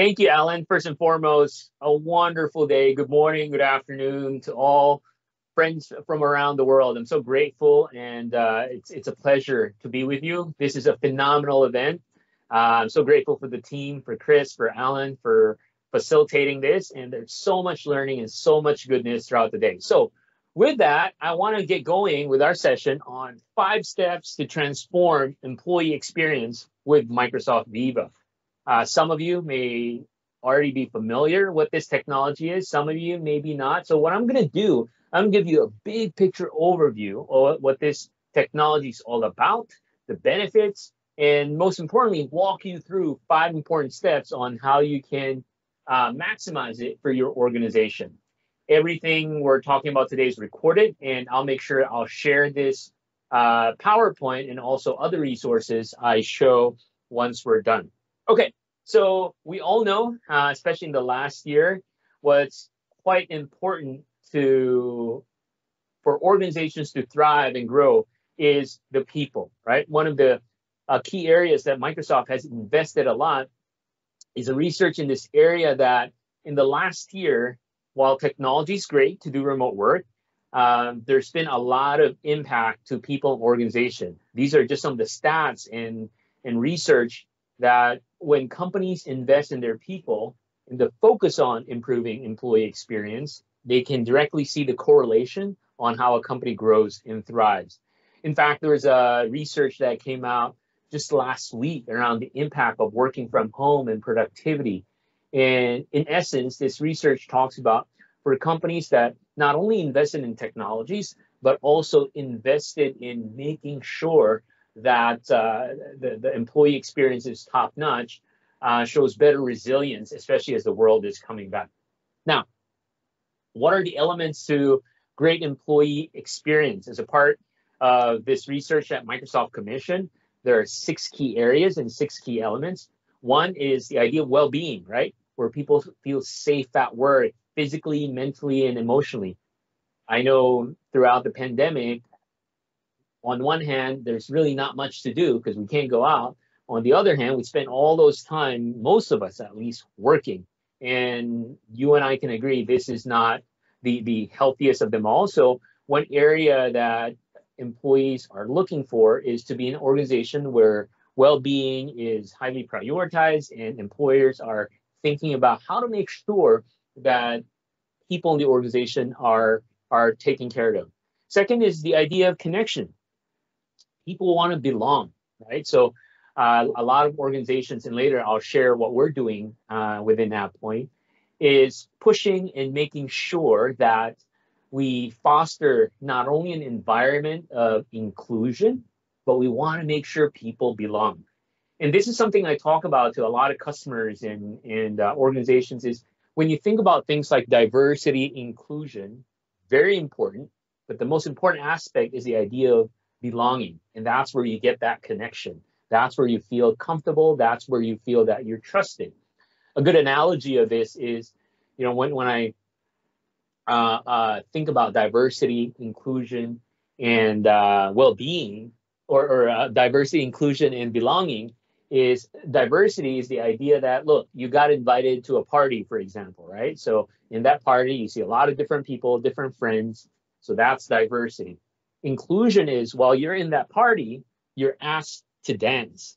Thank you, Alan. First and foremost, a wonderful day. Good morning, good afternoon to all friends from around the world. I'm so grateful, and uh, it's it's a pleasure to be with you. This is a phenomenal event. Uh, I'm so grateful for the team, for Chris, for Alan, for facilitating this, and there's so much learning and so much goodness throughout the day. So, with that, I want to get going with our session on five steps to transform employee experience with Microsoft Viva. Uh, some of you may already be familiar what this technology is. Some of you maybe not. So what I'm going to do, I'm going to give you a big picture overview of what this technology is all about, the benefits, and most importantly, walk you through five important steps on how you can uh, maximize it for your organization. Everything we're talking about today is recorded, and I'll make sure I'll share this uh, PowerPoint and also other resources I show once we're done. Okay, so we all know, uh, especially in the last year, what's quite important to for organizations to thrive and grow is the people, right? One of the uh, key areas that Microsoft has invested a lot is a research in this area that in the last year, while technology is great to do remote work, um, there's been a lot of impact to people and organization. These are just some of the stats and, and research that when companies invest in their people and the focus on improving employee experience, they can directly see the correlation on how a company grows and thrives. In fact, there was a research that came out just last week around the impact of working from home and productivity. And in essence, this research talks about for companies that not only invested in technologies, but also invested in making sure that uh, the, the employee experience is top notch, uh, shows better resilience, especially as the world is coming back. Now, what are the elements to great employee experience? As a part of this research at Microsoft Commission, there are six key areas and six key elements. One is the idea of well being, right? Where people feel safe at work, physically, mentally, and emotionally. I know throughout the pandemic, on one hand, there's really not much to do because we can't go out. On the other hand, we spend all those time, most of us at least, working. And you and I can agree this is not the, the healthiest of them all. So one area that employees are looking for is to be an organization where well-being is highly prioritized and employers are thinking about how to make sure that people in the organization are are taken care of. Second is the idea of connection people want to belong, right? So uh, a lot of organizations, and later I'll share what we're doing uh, within that point, is pushing and making sure that we foster not only an environment of inclusion, but we want to make sure people belong. And this is something I talk about to a lot of customers and, and uh, organizations is when you think about things like diversity, inclusion, very important, but the most important aspect is the idea of belonging. And that's where you get that connection. That's where you feel comfortable. That's where you feel that you're trusted. A good analogy of this is, you know, when, when I uh, uh, think about diversity, inclusion, and uh, well-being, or, or uh, diversity, inclusion, and belonging, is diversity is the idea that look, you got invited to a party, for example, right? So in that party, you see a lot of different people, different friends. So that's diversity. Inclusion is while you're in that party, you're asked to dance.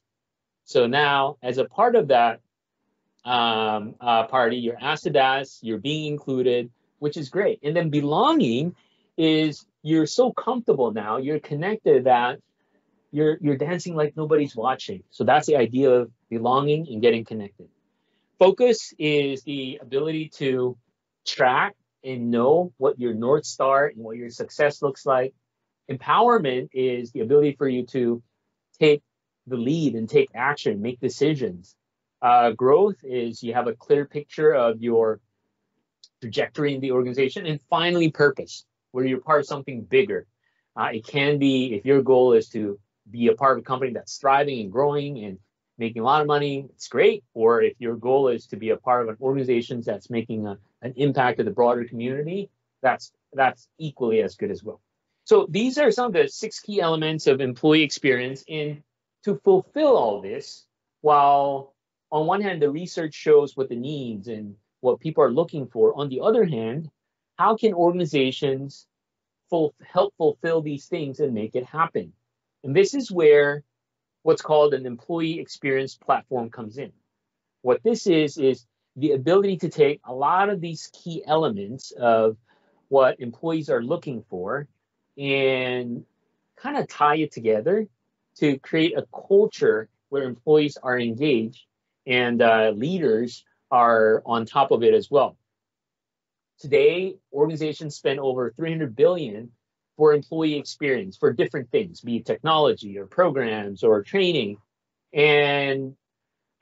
So now, as a part of that um, uh, party, you're asked to dance, you're being included, which is great. And then belonging is you're so comfortable now, you're connected that you're you're dancing like nobody's watching. So that's the idea of belonging and getting connected. Focus is the ability to track and know what your north star and what your success looks like Empowerment is the ability for you to take the lead and take action, make decisions. Uh, growth is you have a clear picture of your trajectory in the organization. And finally, purpose, where you're part of something bigger. Uh, it can be if your goal is to be a part of a company that's thriving and growing and making a lot of money, it's great. Or if your goal is to be a part of an organization that's making a, an impact to the broader community, that's that's equally as good as well. So these are some of the six key elements of employee experience. And to fulfill all this, while on one hand, the research shows what the needs and what people are looking for. On the other hand, how can organizations full, help fulfill these things and make it happen? And this is where what's called an employee experience platform comes in. What this is, is the ability to take a lot of these key elements of what employees are looking for and kind of tie it together to create a culture where employees are engaged and uh, leaders are on top of it as well. Today, organizations spend over 300 billion for employee experience for different things, be it technology or programs or training. And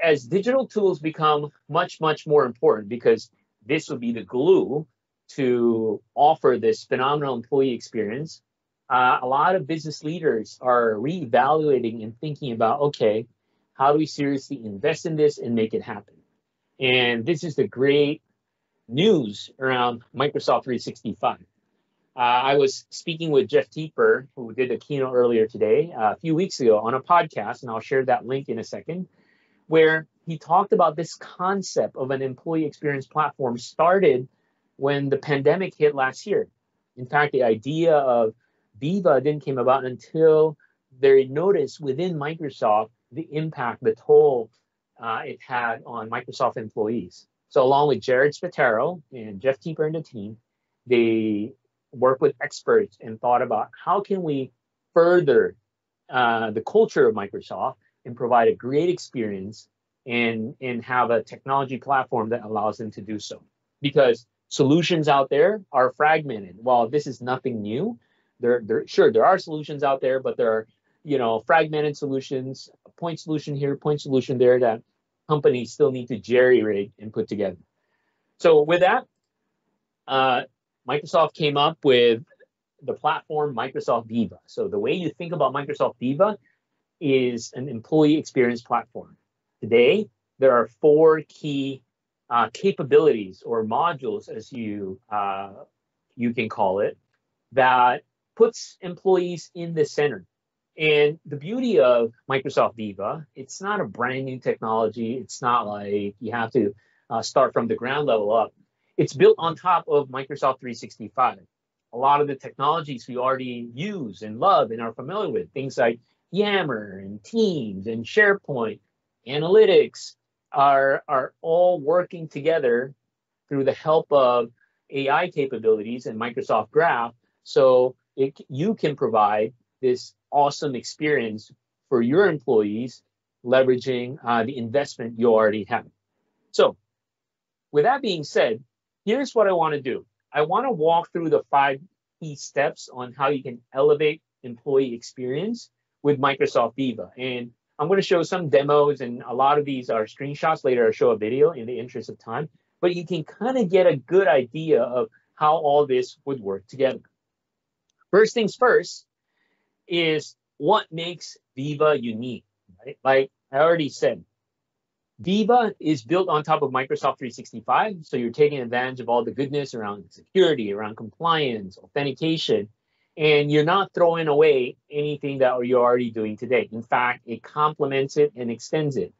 as digital tools become much, much more important, because this will be the glue to offer this phenomenal employee experience, uh, a lot of business leaders are reevaluating and thinking about okay, how do we seriously invest in this and make it happen? And this is the great news around Microsoft 365. Uh, I was speaking with Jeff Teper, who did a keynote earlier today, uh, a few weeks ago on a podcast, and I'll share that link in a second, where he talked about this concept of an employee experience platform started when the pandemic hit last year. In fact, the idea of Viva didn't came about until they noticed within Microsoft the impact, the toll uh, it had on Microsoft employees. So along with Jared Spataro and Jeff Teper and the team, they worked with experts and thought about how can we further uh, the culture of Microsoft and provide a great experience and, and have a technology platform that allows them to do so. Because solutions out there are fragmented. While this is nothing new, there, there sure there are solutions out there, but there are you know fragmented solutions, point solution here, point solution there that companies still need to jerry rig and put together. So with that, uh, Microsoft came up with the platform Microsoft Viva. So the way you think about Microsoft Viva is an employee experience platform. Today, there are four key uh, capabilities or modules, as you uh, you can call it, that puts employees in the center. And the beauty of Microsoft Viva, it's not a brand new technology. It's not like you have to uh, start from the ground level up. It's built on top of Microsoft 365. A lot of the technologies we already use and love and are familiar with, things like Yammer and Teams and SharePoint, analytics, are, are all working together through the help of AI capabilities and Microsoft Graph. So it, you can provide this awesome experience for your employees leveraging uh, the investment you already have. So, with that being said, here's what I want to do. I want to walk through the five key steps on how you can elevate employee experience with Microsoft Viva. And I'm going to show some demos, and a lot of these are screenshots. Later, I'll show a video in the interest of time. But you can kind of get a good idea of how all this would work together. First things first is what makes Viva unique, right? Like I already said, Viva is built on top of Microsoft 365. So you're taking advantage of all the goodness around security, around compliance, authentication, and you're not throwing away anything that you're already doing today. In fact, it complements it and extends it.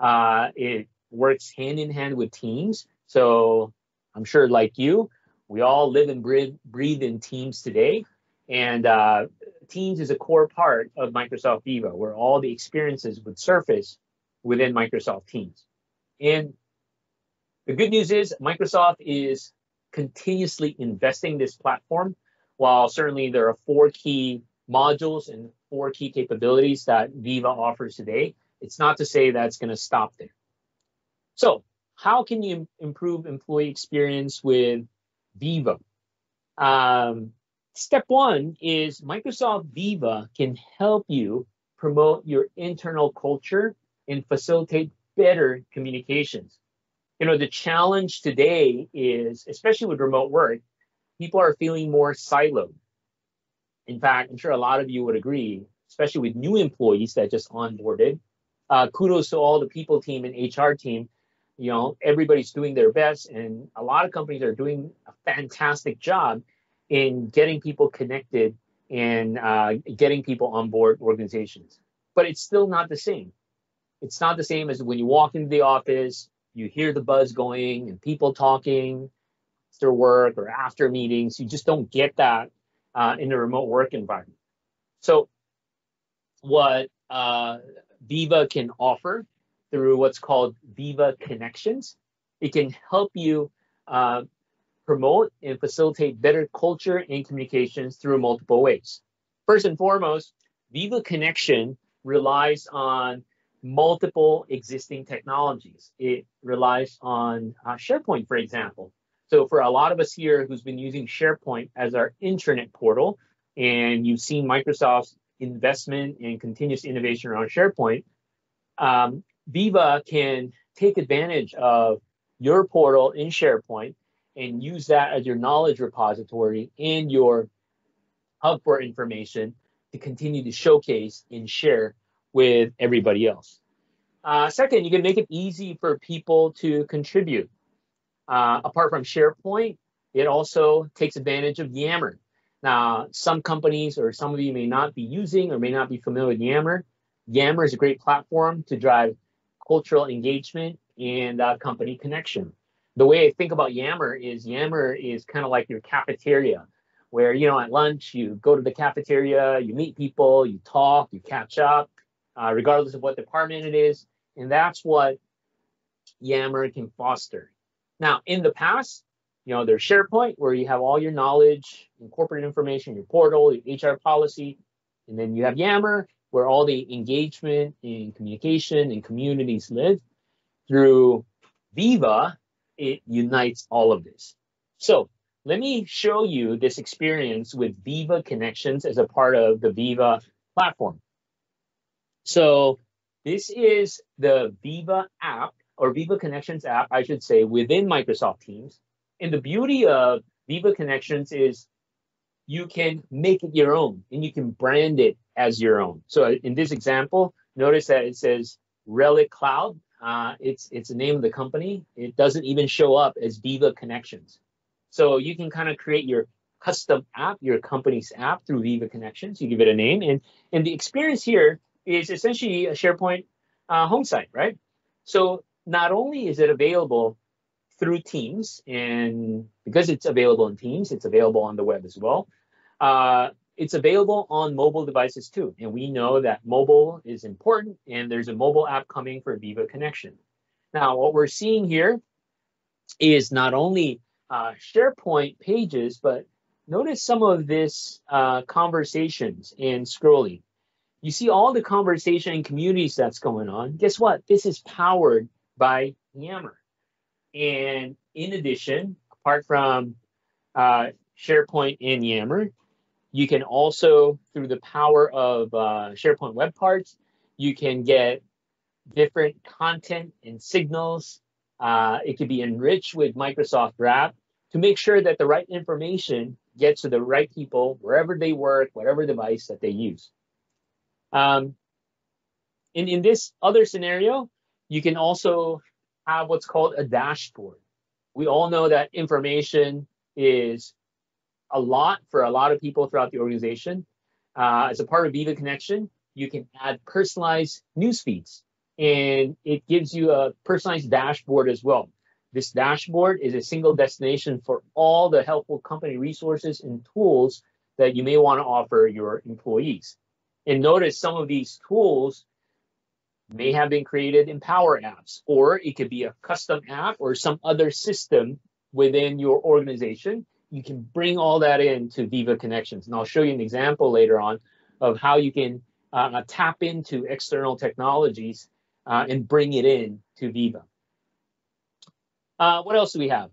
Uh, it works hand in hand with Teams. So I'm sure, like you, we all live and breathe, breathe in Teams today. And uh, Teams is a core part of Microsoft Viva, where all the experiences would surface within Microsoft Teams. And the good news is Microsoft is continuously investing this platform, while certainly there are four key modules and four key capabilities that Viva offers today. It's not to say that's going to stop there. So how can you improve employee experience with Viva? Um, Step one is Microsoft Viva can help you promote your internal culture and facilitate better communications. You know, the challenge today is, especially with remote work, people are feeling more siloed. In fact, I'm sure a lot of you would agree, especially with new employees that just onboarded. Uh, kudos to all the people team and HR team. You know, everybody's doing their best, and a lot of companies are doing a fantastic job in getting people connected and uh, getting people on board organizations. But it's still not the same. it's not the same as when you walk into the office, you hear the buzz going and people talking after work or after meetings. You just don't get that uh, in a remote work environment. So, what uh, Viva can offer through what's called Viva Connections, it can help you uh, promote and facilitate better culture and communications through multiple ways. First and foremost, Viva Connection relies on multiple existing technologies. It relies on uh, SharePoint, for example. So for a lot of us here who's been using SharePoint as our intranet portal, and you've seen Microsoft's investment and continuous innovation around SharePoint, um, Viva can take advantage of your portal in SharePoint and use that as your knowledge repository and your hub for information to continue to showcase and share with everybody else. Uh, second, you can make it easy for people to contribute. Uh, apart from SharePoint, it also takes advantage of Yammer. Now, some companies or some of you may not be using or may not be familiar with Yammer. Yammer is a great platform to drive cultural engagement and uh, company connection. The way I think about Yammer is Yammer is kind of like your cafeteria, where you know at lunch you go to the cafeteria, you meet people, you talk, you catch up, uh, regardless of what department it is, and that's what Yammer can foster. Now, in the past, you know, there's SharePoint where you have all your knowledge and corporate information, your portal, your HR policy, and then you have Yammer where all the engagement and communication and communities live. Through Viva, it unites all of this. So let me show you this experience with Viva Connections as a part of the Viva platform. So this is the Viva app or Viva Connections app, I should say, within Microsoft Teams. And the beauty of Viva Connections is you can make it your own and you can brand it as your own. So in this example, notice that it says Relecloud. Uh, it's it's the name of the company. It doesn't even show up as Viva Connections. So you can kind of create your custom app, your company's app through Viva Connections. You give it a name, and and the experience here is essentially a SharePoint uh, home site, right? So not only is it available through Teams, and because it's available in Teams, it's available on the web as well. Uh, it's available on mobile devices too. And we know that mobile is important, and there's a mobile app coming for Viva Connection. Now, what we're seeing here is not only uh, SharePoint pages, but notice some of this uh, conversations and scrolling. You see all the conversation and communities that's going on. Guess what? This is powered by Yammer. And in addition, apart from uh, SharePoint and Yammer, you can also, through the power of uh, SharePoint Web Parts, you can get different content and signals. Uh, it can be enriched with Microsoft Graph to make sure that the right information gets to the right people wherever they work, whatever device that they use. Um, in, in this other scenario, you can also have what's called a dashboard. We all know that information is a lot for a lot of people throughout the organization. Uh, as a part of Viva Connection, you can add personalized news feeds, and it gives you a personalized dashboard as well. This dashboard is a single destination for all the helpful company resources and tools that you may want to offer your employees. And notice some of these tools may have been created in Power Apps, or it could be a custom app or some other system within your organization. You can bring all that into Viva Connections. And I'll show you an example later on of how you can uh, tap into external technologies uh, and bring it in to Viva. Uh, what else do we have?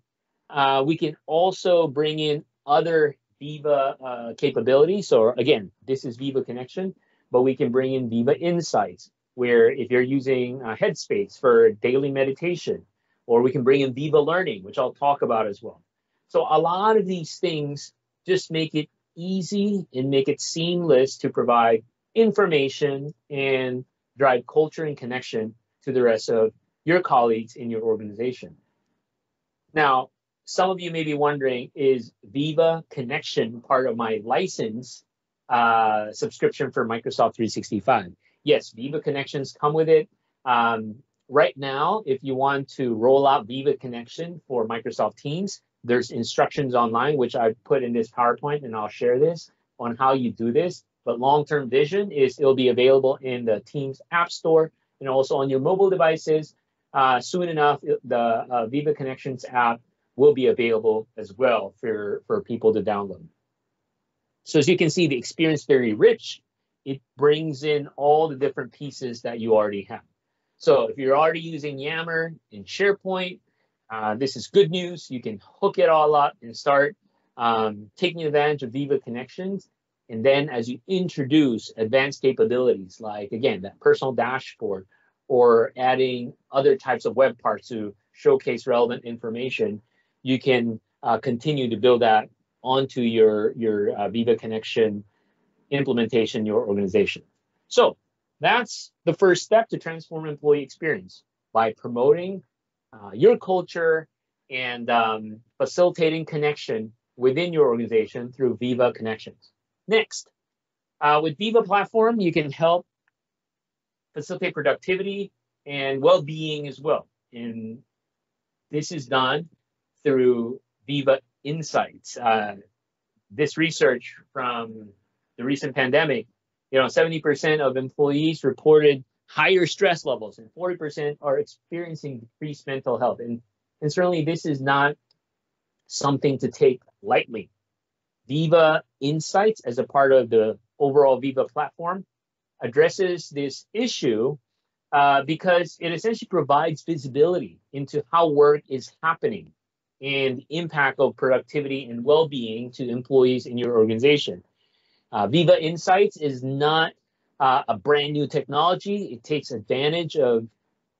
Uh, we can also bring in other Viva uh, capabilities. So again, this is Viva Connection, but we can bring in Viva Insights, where if you're using uh, Headspace for daily meditation, or we can bring in Viva Learning, which I'll talk about as well. So a lot of these things just make it easy and make it seamless to provide information and drive culture and connection to the rest of your colleagues in your organization. Now, some of you may be wondering, is Viva Connection part of my license uh, subscription for Microsoft 365? Yes, Viva connections come with it. Um, right now, if you want to roll out Viva Connection for Microsoft Teams, there's instructions online, which I put in this PowerPoint, and I'll share this on how you do this. But long-term vision is it'll be available in the Teams App Store and also on your mobile devices. Uh, soon enough, the uh, Viva Connections app will be available as well for, for people to download. So as you can see, the experience very rich. It brings in all the different pieces that you already have. So if you're already using Yammer in SharePoint, uh, this is good news. You can hook it all up and start um, taking advantage of Viva connections. And then as you introduce advanced capabilities, like again, that personal dashboard or adding other types of web parts to showcase relevant information, you can uh, continue to build that onto your, your uh, Viva connection implementation in your organization. So that's the first step to transform employee experience by promoting uh, your culture and um, facilitating connection within your organization through Viva Connections. Next, uh, with Viva Platform, you can help facilitate productivity and well-being as well. And this is done through Viva Insights. Uh, this research from the recent pandemic, you know, 70% of employees reported higher stress levels and 40% are experiencing decreased mental health. And, and certainly this is not something to take lightly. Viva Insights, as a part of the overall Viva platform, addresses this issue uh, because it essentially provides visibility into how work is happening and impact of productivity and well-being to employees in your organization. Uh, Viva Insights is not uh, a brand new technology. It takes advantage of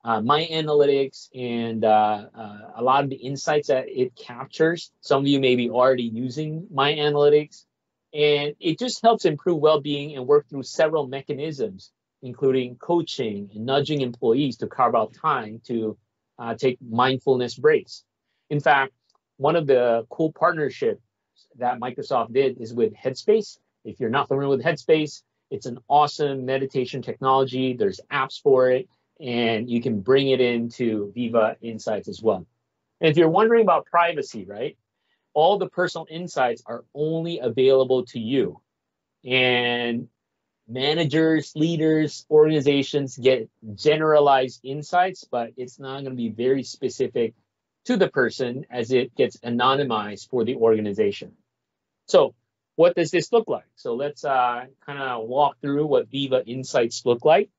uh, my analytics and uh, uh, a lot of the insights that it captures. Some of you may be already using my analytics, and it just helps improve well-being and work through several mechanisms, including coaching and nudging employees to carve out time to uh, take mindfulness breaks. In fact, one of the cool partnerships that Microsoft did is with Headspace. If you're not familiar with Headspace, it's an awesome meditation technology. There's apps for it and you can bring it into Viva Insights as well. And if you're wondering about privacy, right? All the personal insights are only available to you. And managers, leaders, organizations get generalized insights, but it's not going to be very specific to the person as it gets anonymized for the organization. So what does this look like? So let's uh, kind of walk through what Viva Insights look like.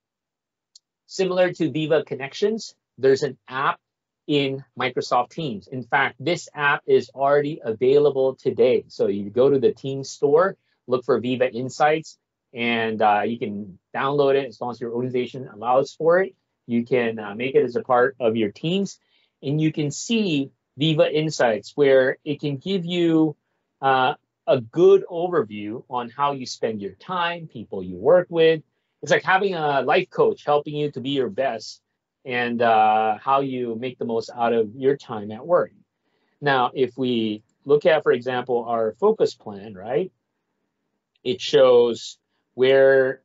Similar to Viva Connections, there's an app in Microsoft Teams. In fact, this app is already available today. So you go to the Teams store, look for Viva Insights, and uh, you can download it as long as your organization allows for it. You can uh, make it as a part of your teams, and you can see Viva Insights, where it can give you uh, a good overview on how you spend your time, people you work with, it's like having a life coach helping you to be your best and uh, how you make the most out of your time at work. Now, if we look at, for example, our focus plan, right? It shows where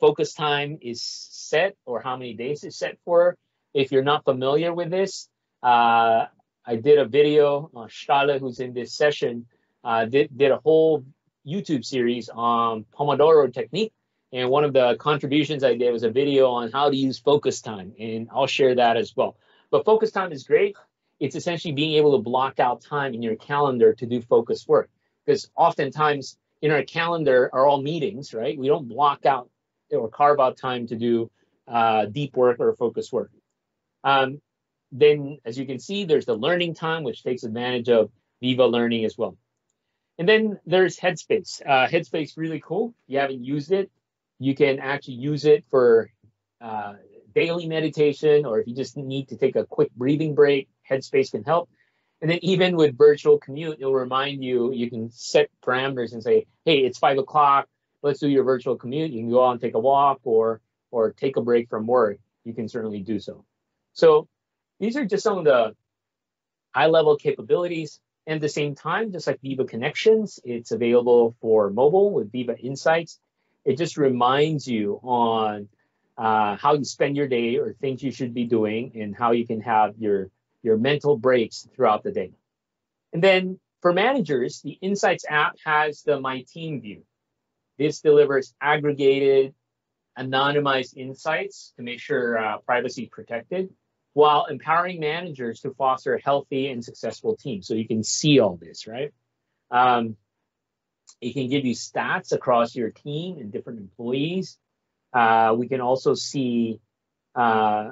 focus time is set or how many days it's set for. If you're not familiar with this, uh, I did a video, on Stale, who's in this session, uh, did, did a whole YouTube series on Pomodoro technique and one of the contributions I did was a video on how to use focus time, and I'll share that as well. But focus time is great. It's essentially being able to block out time in your calendar to do focus work. Because oftentimes in our calendar are all meetings, right? We don't block out or carve out time to do uh, deep work or focus work. Um, then, as you can see, there's the learning time, which takes advantage of Viva Learning as well. And then there's Headspace. Uh, Headspace really cool. If you haven't used it, you can actually use it for uh, daily meditation, or if you just need to take a quick breathing break, Headspace can help. And then even with virtual commute, it'll remind you, you can set parameters and say, hey, it's five o'clock, let's do your virtual commute. You can go out and take a walk or or take a break from work. You can certainly do so. So these are just some of the high level capabilities. And at the same time, just like Viva Connections, it's available for mobile with Viva Insights it just reminds you on uh, how you spend your day or things you should be doing, and how you can have your your mental breaks throughout the day. And then for managers, the Insights app has the My Team view. This delivers aggregated, anonymized insights to make sure uh, privacy protected while empowering managers to foster a healthy and successful team. So you can see all this, right? Um, it can give you stats across your team and different employees. Uh, we can also see uh,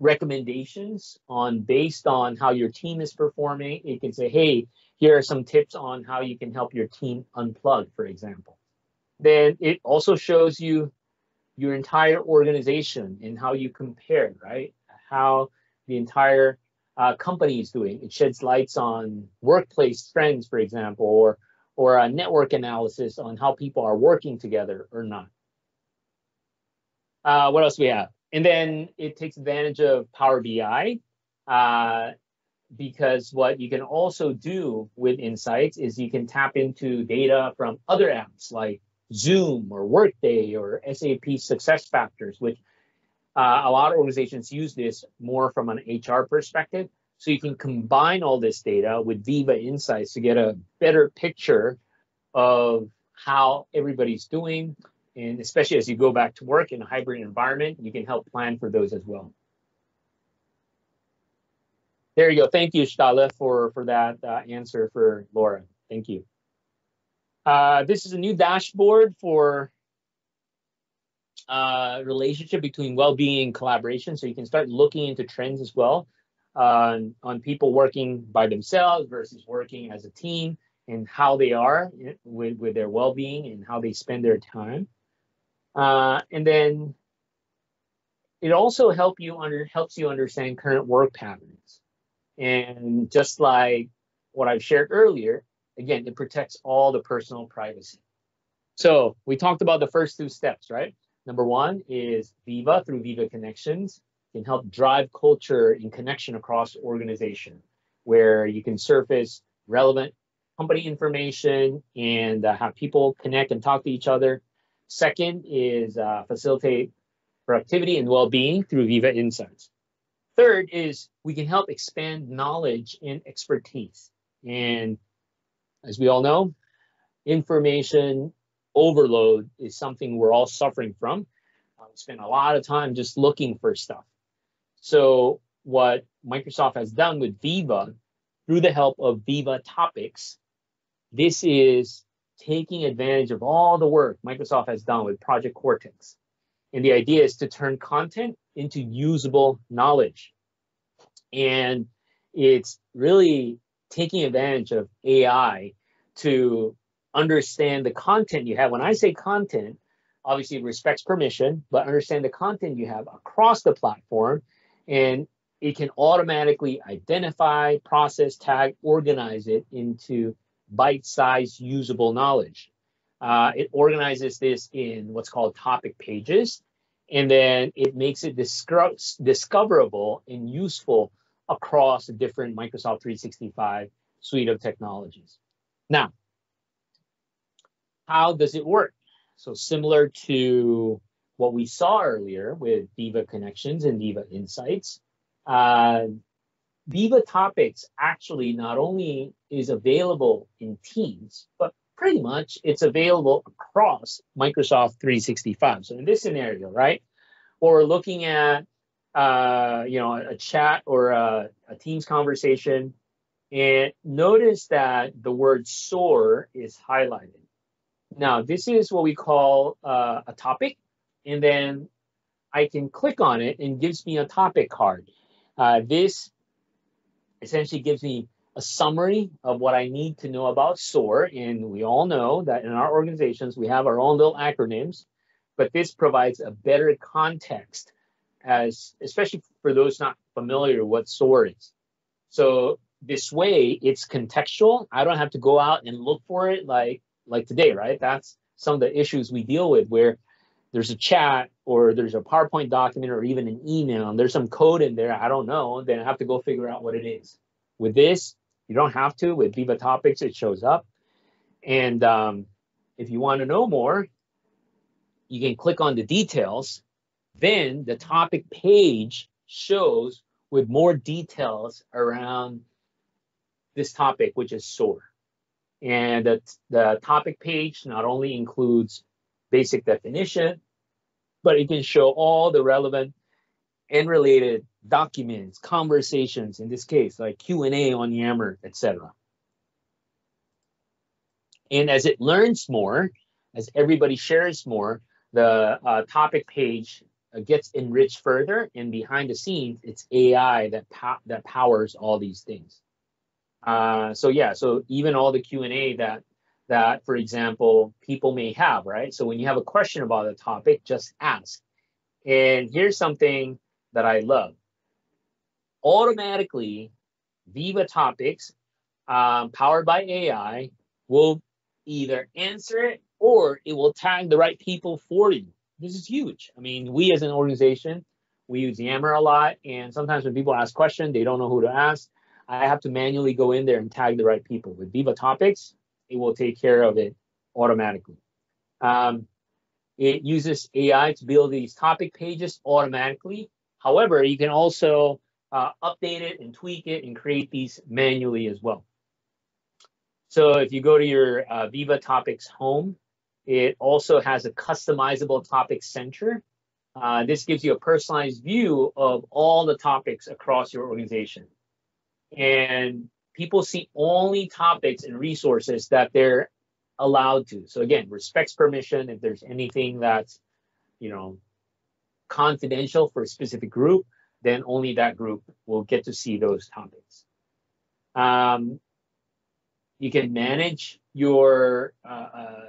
recommendations on based on how your team is performing. You can say, hey, here are some tips on how you can help your team unplug, for example. Then it also shows you your entire organization and how you compare, right? How the entire uh, company is doing. It sheds lights on workplace trends, for example, or or a network analysis on how people are working together or not. Uh, what else we have? And then it takes advantage of Power BI uh, because what you can also do with Insights is you can tap into data from other apps like Zoom or Workday or SAP SuccessFactors, which uh, a lot of organizations use this more from an HR perspective. So you can combine all this data with Viva Insights to get a better picture of how everybody's doing. And especially as you go back to work in a hybrid environment, you can help plan for those as well. There you go. Thank you, Stala, for, for that uh, answer for Laura. Thank you. Uh, this is a new dashboard for uh, relationship between well-being and collaboration. So you can start looking into trends as well uh, on people working by themselves versus working as a team and how they are with, with their well-being and how they spend their time. Uh, and then it also help you under helps you understand current work patterns. And just like what I've shared earlier, again, it protects all the personal privacy. So we talked about the first two steps, right? Number one is Viva through Viva Connections can help drive culture and connection across organization, where you can surface relevant company information and uh, have people connect and talk to each other. Second is uh, facilitate productivity and well-being through Viva Insights. Third is we can help expand knowledge and expertise. And as we all know, information overload is something we're all suffering from. Uh, we spend a lot of time just looking for stuff. So what Microsoft has done with Viva, through the help of Viva Topics, this is taking advantage of all the work Microsoft has done with Project Cortex. And the idea is to turn content into usable knowledge. And it's really taking advantage of AI to understand the content you have. When I say content, obviously it respects permission, but understand the content you have across the platform and it can automatically identify, process, tag, organize it into bite-sized usable knowledge. Uh, it organizes this in what's called topic pages, and then it makes it discoverable and useful across different Microsoft 365 suite of technologies. Now, how does it work? So similar to what we saw earlier with Viva Connections and Viva Insights, uh, Viva Topics actually not only is available in Teams, but pretty much it's available across Microsoft 365. So in this scenario, right, or looking at uh, you know a chat or a, a Teams conversation, and notice that the word SOAR is highlighted. Now, this is what we call uh, a topic, and then I can click on it and gives me a topic card. Uh, this essentially gives me a summary of what I need to know about SOAR, and we all know that in our organizations we have our own little acronyms, but this provides a better context as especially for those not familiar what SOAR is. So this way it's contextual. I don't have to go out and look for it like like today, right? That's some of the issues we deal with where there's a chat or there's a PowerPoint document or even an email and there's some code in there, I don't know, then I have to go figure out what it is. With this, you don't have to. With Viva Topics, it shows up. And um, if you want to know more, you can click on the details Then the topic page shows with more details around this topic, which is SOAR. And the, the topic page not only includes basic definition, but it can show all the relevant and related documents, conversations, in this case, like Q&A on Yammer, etc. And as it learns more, as everybody shares more, the uh, topic page uh, gets enriched further, and behind the scenes, it's AI that po- that powers all these things. Uh, so yeah, so even all the Q and A that that, for example, people may have, right? So when you have a question about a topic, just ask. And here's something that I love. Automatically, Viva Topics, um, powered by AI, will either answer it or it will tag the right people for you. This is huge. I mean, we as an organization, we use Yammer a lot, and sometimes when people ask questions, they don't know who to ask. I have to manually go in there and tag the right people. With Viva Topics, it will take care of it automatically. Um, it uses AI to build these topic pages automatically. However, you can also uh, update it and tweak it and create these manually as well. So if you go to your uh, Viva Topics home, it also has a customizable topic center. Uh, this gives you a personalized view of all the topics across your organization. And people see only topics and resources that they're allowed to. So again, respects permission. If there's anything that's, you know, confidential for a specific group, then only that group will get to see those topics. Um, you can manage your uh, uh,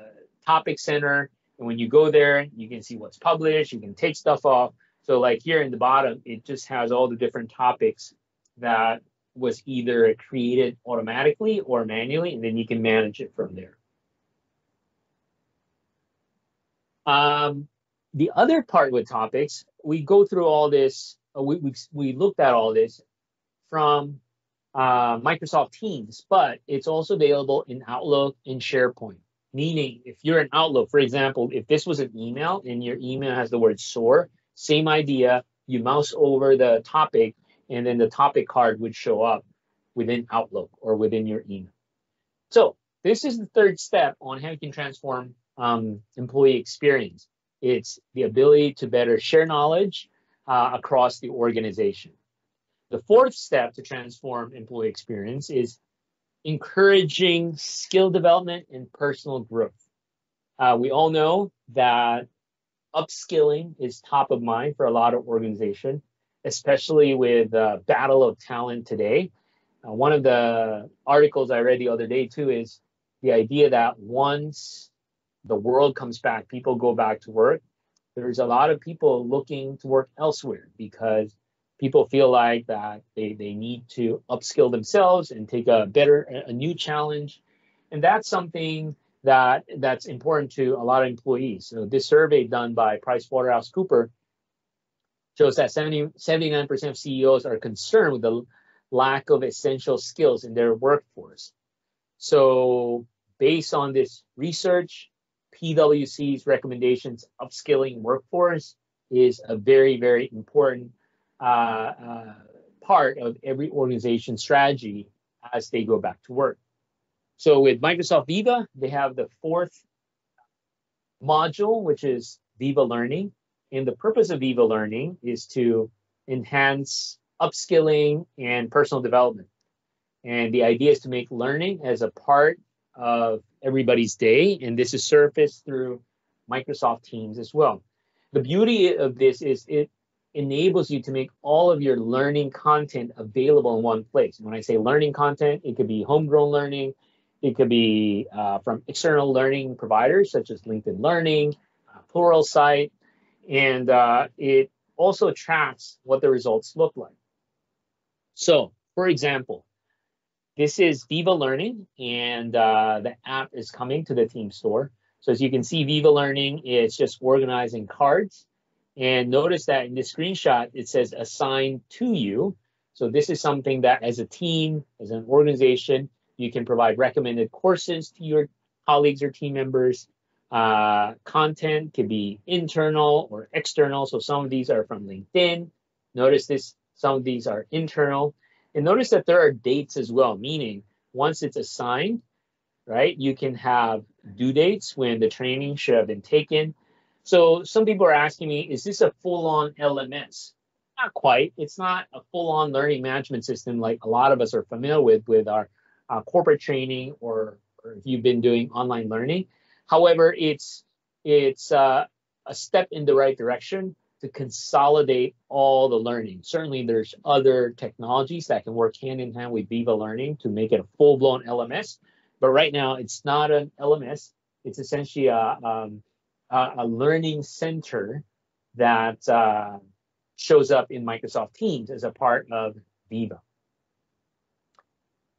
topic center. And when you go there, you can see what's published. You can take stuff off. So like here in the bottom, it just has all the different topics that was either created automatically or manually, and then you can manage it from there. Um, the other part with topics, we go through all this, uh, we, we, we looked at all this from uh, Microsoft Teams, but it's also available in Outlook and SharePoint. Meaning, if you're in Outlook, for example, if this was an email and your email has the word SOAR, same idea, you mouse over the topic and then the topic card would show up within Outlook or within your email. So this is the third step on how you can transform um, employee experience. It's the ability to better share knowledge uh, across the organization. The fourth step to transform employee experience is encouraging skill development and personal growth. Uh, we all know that upskilling is top of mind for a lot of organizations, especially with the battle of talent today. Uh, one of the articles I read the other day too is the idea that once the world comes back, people go back to work. There's a lot of people looking to work elsewhere because people feel like that they, they need to upskill themselves and take a better a new challenge and that's something that that's important to a lot of employees so this survey done by pricewaterhousecooper shows that 70, 79% of ceos are concerned with the lack of essential skills in their workforce so based on this research pwc's recommendations upskilling workforce is a very very important uh, uh, part of every organization strategy as they go back to work. So with Microsoft Viva, they have the fourth module, which is Viva Learning. And the purpose of Viva Learning is to enhance upskilling and personal development. And the idea is to make learning as a part of everybody's day. And this is surfaced through Microsoft Teams as well. The beauty of this is it enables you to make all of your learning content available in one place. When I say learning content, it could be homegrown learning, it could be uh, from external learning providers such as LinkedIn Learning, uh, Pluralsight, and uh, it also tracks what the results look like. So, for example, this is Viva Learning, and uh, the app is coming to the Team Store. So as you can see, Viva Learning is just organizing cards and notice that in the screenshot, it says assigned to you. So this is something that as a team, as an organization, you can provide recommended courses to your colleagues or team members. Uh, content can be internal or external. So some of these are from LinkedIn. Notice this, some of these are internal. And notice that there are dates as well, meaning once it's assigned, right, you can have due dates when the training should have been taken. So some people are asking me, is this a full-on LMS? Not quite. It's not a full-on learning management system like a lot of us are familiar with with our uh, corporate training or, or if you've been doing online learning. However, it's it's uh, a step in the right direction to consolidate all the learning. Certainly, there's other technologies that can work hand in hand with Viva Learning to make it a full-blown LMS. But right now, it's not an LMS. It's essentially a, um, a learning center that uh, shows up in Microsoft Teams as a part of Viva.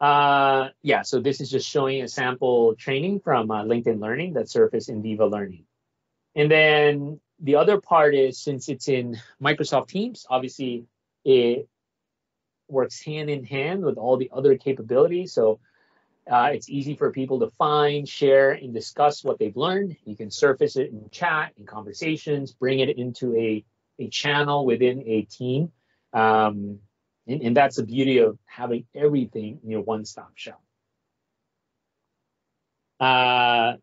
Uh, yeah, so this is just showing a sample training from uh, LinkedIn Learning that surfaced in Viva Learning. And then the other part is since it's in Microsoft Teams, obviously it works hand in hand with all the other capabilities. So uh, it's easy for people to find, share, and discuss what they've learned. You can surface it in chat, in conversations, bring it into a, a channel within a team. Um, and, and that's the beauty of having everything in your one-stop shop. Uh,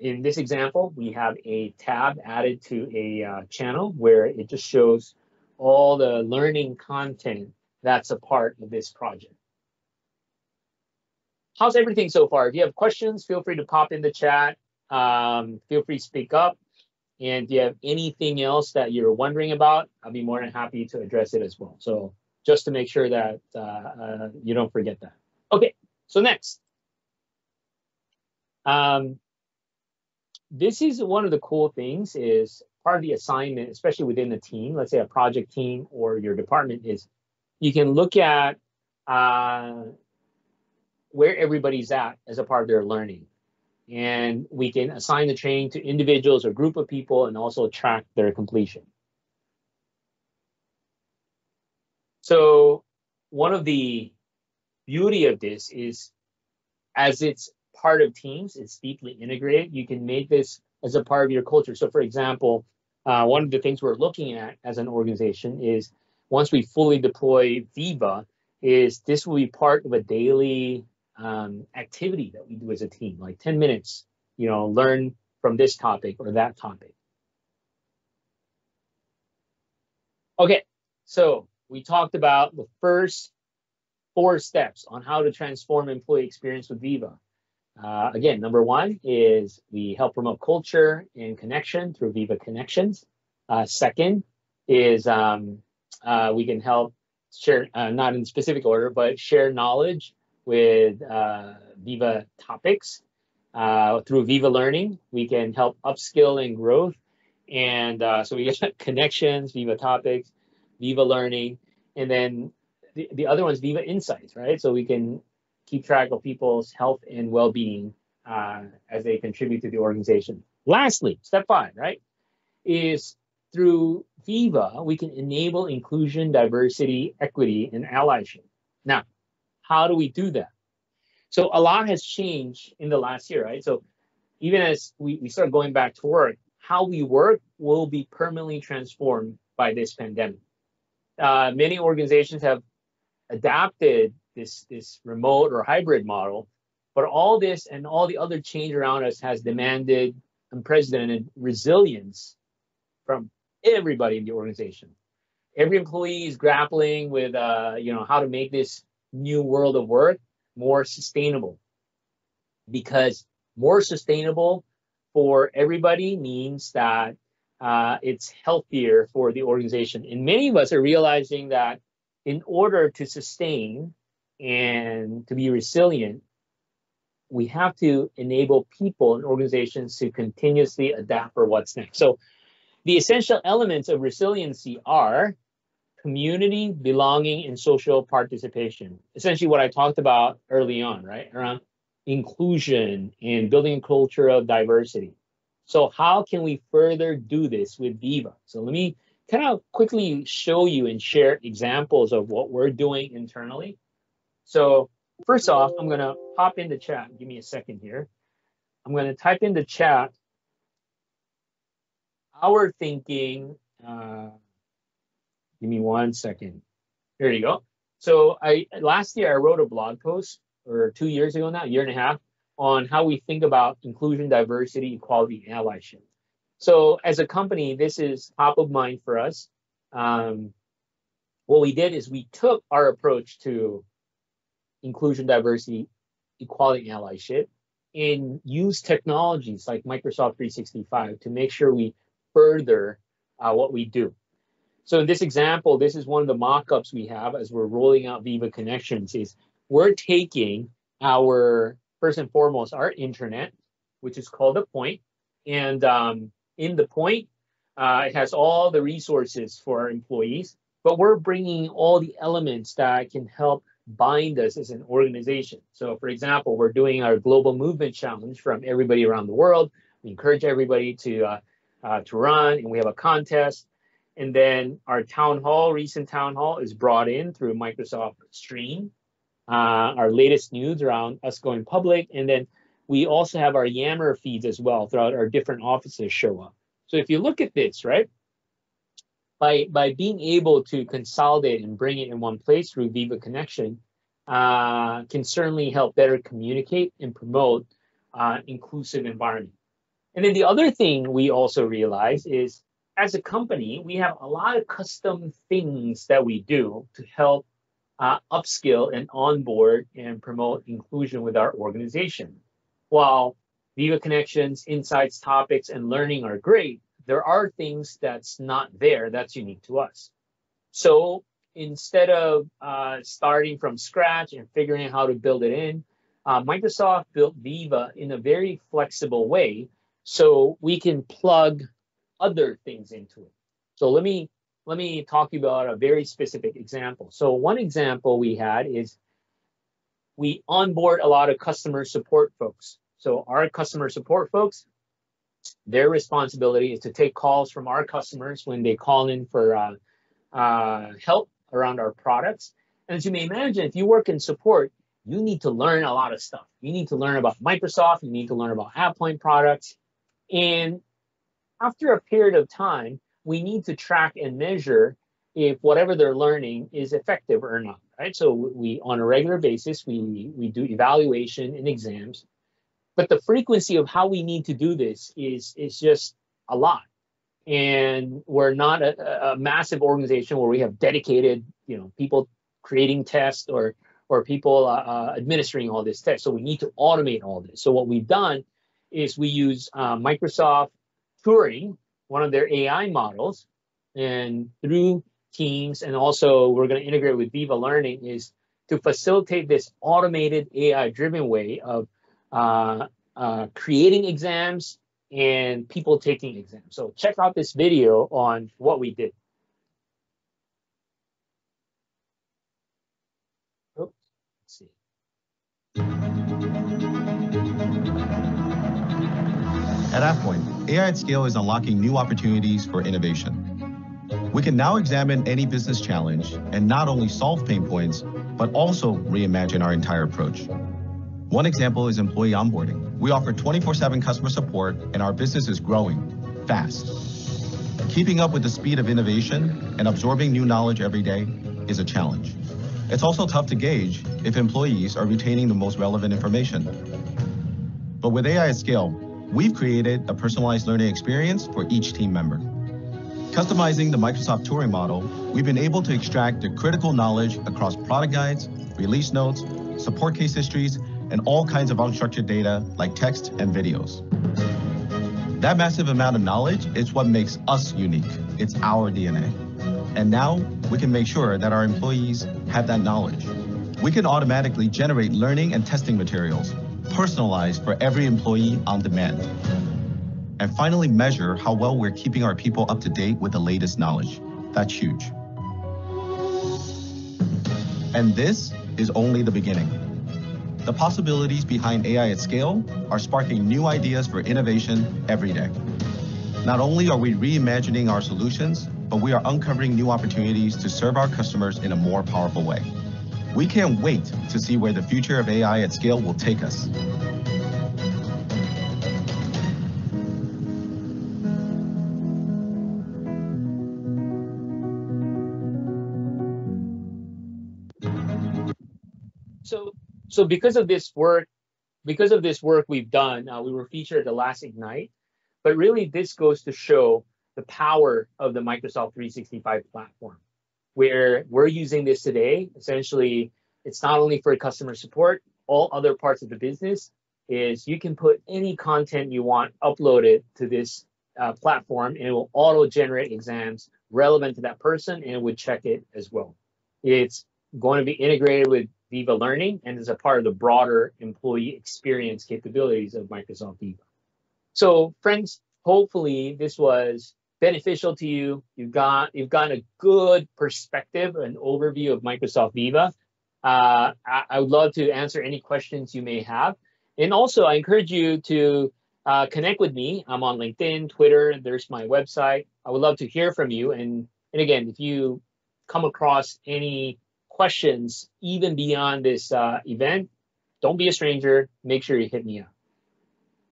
in this example, we have a tab added to a uh, channel where it just shows all the learning content that's a part of this project. How's everything so far? If you have questions, feel free to pop in the chat. Um, feel free to speak up. And if you have anything else that you're wondering about, I'll be more than happy to address it as well. So just to make sure that uh, uh, you don't forget that. Okay, so next. Um, this is one of the cool things is part of the assignment, especially within the team, let's say a project team or your department is you can look at uh, where everybody's at as a part of their learning. And we can assign the training to individuals or group of people and also track their completion. So one of the beauty of this is as it's part of teams, it's deeply integrated. You can make this as a part of your culture. So for example, uh, one of the things we're looking at as an organization is once we fully deploy Viva, is this will be part of a daily um, activity that we do as a team, like 10 minutes, you know, learn from this topic or that topic. Okay, so we talked about the first four steps on how to transform employee experience with Viva. Uh, again, number one is we help promote culture and connection through Viva Connections. Uh, second is um, uh, we can help share, uh, not in specific order, but share knowledge with uh, Viva topics. Uh, through Viva Learning, we can help upskill and growth. And so we get connections, Viva topics, Viva Learning, and then the, the other one's Viva Insights, right? So we can keep track of people's health and well-being uh, as they contribute to the organization. Lastly, step five, right, is through Viva, we can enable inclusion, diversity, equity, and allyship. Now, how do we do that? So a lot has changed in the last year, right? So even as we, we start going back to work, how we work will be permanently transformed by this pandemic uh, many organizations have adapted this this remote or hybrid model, but all this and all the other change around us has demanded unprecedented resilience from everybody in the organization. Every employee is grappling with uh, you know how to make this new world of work more sustainable, because more sustainable for everybody means that uh, it's healthier for the organization. And many of us are realizing that in order to sustain and to be resilient, we have to enable people and organizations to continuously adapt for what's next. So the essential elements of resiliency are community, belonging, and social participation. Essentially what I talked about early on, right? Around inclusion and building a culture of diversity. So how can we further do this with Viva? So let me kind of quickly show you and share examples of what we're doing internally. So first off, I'm going to pop in the chat. Give me a second here. I'm going to type in the chat our thinking, uh, give me one second. Here you go. So I last year I wrote a blog post, or two years ago now, year and a half, on how we think about inclusion, diversity, equality, and allyship. So as a company, this is top of mind for us. Um, what we did is we took our approach to inclusion, diversity, equality, and allyship, and use technologies like Microsoft 365 to make sure we further uh, what we do. So in this example, this is one of the mock-ups we have as we're rolling out Viva Connections is we're taking our, first and foremost, our internet, which is called the point. And um, in the point, uh, it has all the resources for our employees, but we're bringing all the elements that can help bind us as an organization. So for example, we're doing our global movement challenge from everybody around the world. We encourage everybody to uh, uh, to run, and we have a contest. And then our town hall, recent town hall, is brought in through Microsoft Stream. Uh, our latest news around us going public, and then we also have our Yammer feeds as well throughout our different offices show up. So if you look at this, right, by by being able to consolidate and bring it in one place through Viva Connection, uh, can certainly help better communicate and promote uh, inclusive environment. And then the other thing we also realize is as a company, we have a lot of custom things that we do to help uh, upskill and onboard and promote inclusion with our organization. While Viva Connections, insights, topics, and learning are great, there are things that's not there that's unique to us. So instead of uh, starting from scratch and figuring out how to build it in, uh, Microsoft built Viva in a very flexible way so we can plug other things into it. So let me let me talk about a very specific example. So one example we had is we onboard a lot of customer support folks. So our customer support folks, their responsibility is to take calls from our customers when they call in for uh, uh, help around our products. And as you may imagine, if you work in support, you need to learn a lot of stuff. You need to learn about Microsoft. You need to learn about AvePoint products. And after a period of time, we need to track and measure if whatever they're learning is effective or not, right? So we, on a regular basis, we, we do evaluation and exams, but the frequency of how we need to do this is, is just a lot. And we're not a, a massive organization where we have dedicated, you know, people creating tests or, or people uh, uh, administering all this tests. So we need to automate all this. So what we've done is we use uh, Microsoft Turing, one of their AI models, and through Teams, and also we're going to integrate with Viva Learning, is to facilitate this automated AI-driven way of uh, uh, creating exams and people taking exams. So check out this video on what we did. Oops, let's see. At AvePoint, AI at scale is unlocking new opportunities for innovation. We can now examine any business challenge and not only solve pain points, but also reimagine our entire approach. One example is employee onboarding. We offer 24-7 customer support and our business is growing fast. Keeping up with the speed of innovation and absorbing new knowledge every day is a challenge. It's also tough to gauge if employees are retaining the most relevant information. But with AI at scale, We've created a personalized learning experience for each team member. Customizing the Microsoft Turing model, we've been able to extract the critical knowledge across product guides, release notes, support case histories, and all kinds of unstructured data like text and videos. That massive amount of knowledge is what makes us unique. It's our DNA. And now we can make sure that our employees have that knowledge. We can automatically generate learning and testing materials personalized for every employee on demand. And finally, measure how well we're keeping our people up to date with the latest knowledge. That's huge. And this is only the beginning. The possibilities behind AI at scale are sparking new ideas for innovation every day. Not only are we reimagining our solutions, but we are uncovering new opportunities to serve our customers in a more powerful way. We can't wait to see where the future of AI at scale will take us. So, so because of this work, because of this work we've done, uh, we were featured at the last Ignite, but really this goes to show the power of the Microsoft 365 platform where we're using this today. Essentially, it's not only for customer support, all other parts of the business is you can put any content you want uploaded to this uh, platform and it will auto generate exams relevant to that person and it would check it as well. It's going to be integrated with Viva Learning and is a part of the broader employee experience capabilities of Microsoft Viva. So friends, hopefully this was beneficial to you. You've got you've gotten a good perspective, an overview of Microsoft Viva. Uh, I, I, would love to answer any questions you may have. And also, I encourage you to uh, connect with me. I'm on LinkedIn, Twitter, there's my website. I would love to hear from you. And, and again, if you come across any questions, even beyond this uh, event, don't be a stranger. Make sure you hit me up.